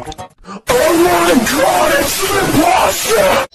Oh my god, it's an imposter!